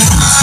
high.